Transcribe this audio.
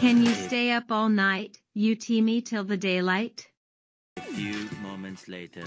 Can you stay up all night, you me till the daylight? A few moments later.